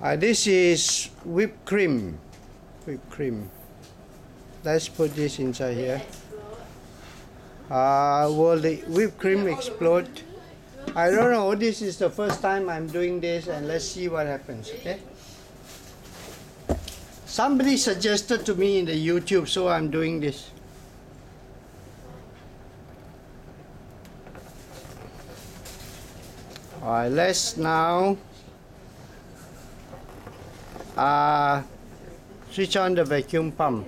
Uh, this is whipped cream. Whipped cream. Let's put this inside here. Uh, will the whipped cream explode? I don't know. This is the first time I'm doing this, and let's see what happens. Okay. Somebody suggested to me in the YouTube, so I'm doing this. Alright, let's now uh, switch on the vacuum pump.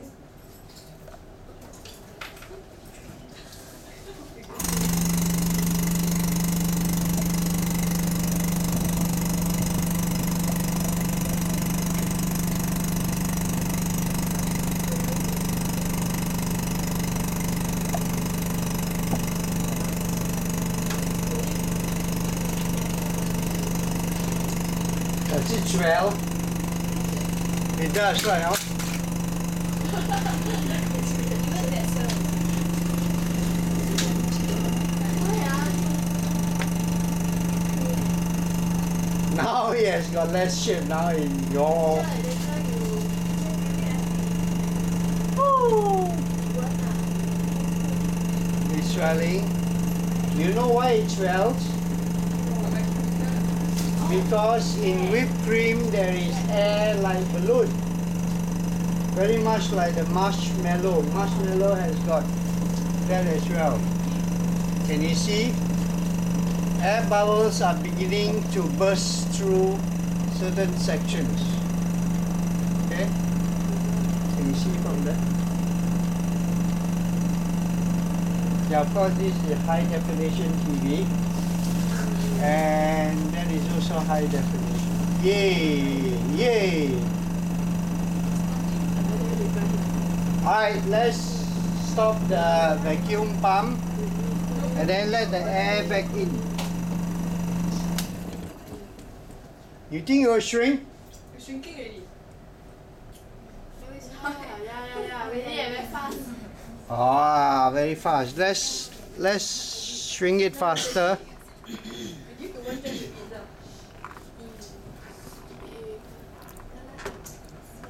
Does it swell? It does, right? Now he has got less shape. Now in your. Do you know why it swells? Because in whipped cream there is air like balloon. Very much like the marshmallow. Marshmallow has got that as well. Can you see? Air bubbles are beginning to burst through certain sections. Okay? Can you see from there? Yeah, of course this is high definition TV and high definition. Yay! Yay! Alright, let's stop the vacuum pump and then let the air back in. You think it will shrink? You're shrinking already. yeah, yeah, yeah. Really, very fast. Ah, very fast. Let's let's shrink it faster. We give to one to eat lah.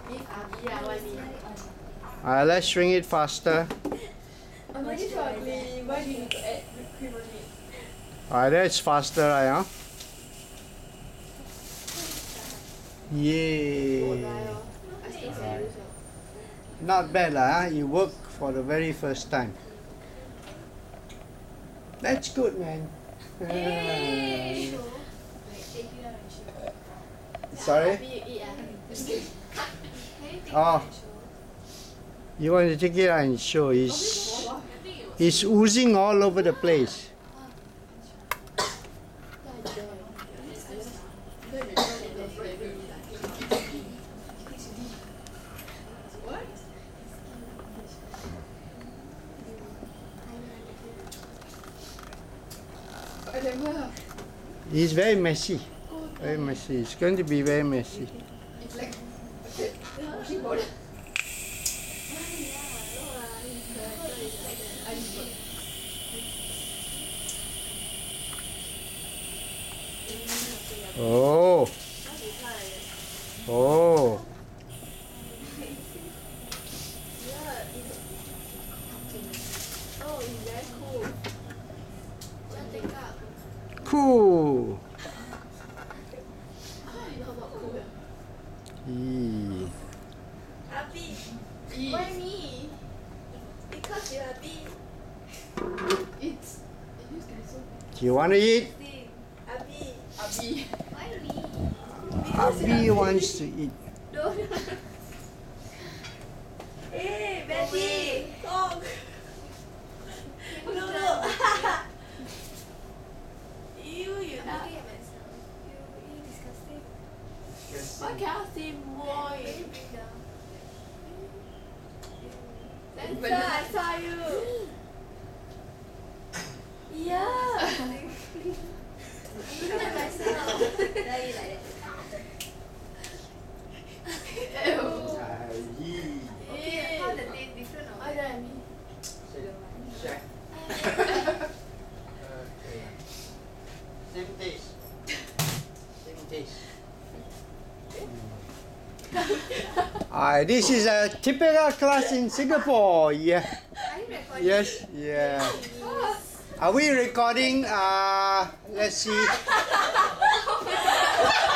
Beef abi ah, what I mean? Uh, let's shrink it faster. I'm already struggling. Why do you need to add whipped cream on it? Alright, that's faster, right? Huh? Yay! I still say. Not bad, lah. Huh? You work for the very first time. That's good, man. Sorry? Abi, you eat ah. Oh. You want to take it out and show? It's, it's oozing all over the place. It's very messy. Very messy. It's going to be very messy. It's like okay. Washing powder. Oh. Oh. Oh, it's very cool. Just take out. Cool. Cool? Eee. Why me? Because you are big. It's. It used so Do you want to eat? thing. Abi, Abi. why me? Abby wants to eat. Hey, Betty, talk. Look, look. you, you not. You, you disgusting. Why cannot see more? Spencer, I saw you. Yeah. Look at myself. There you like that. Okay, how the taste different or Why what? don't I mean? Same taste. Same taste. Uh, this is a typical class in Singapore. Yeah. Are? Yes. Yeah. Are we recording? Uh, let's see.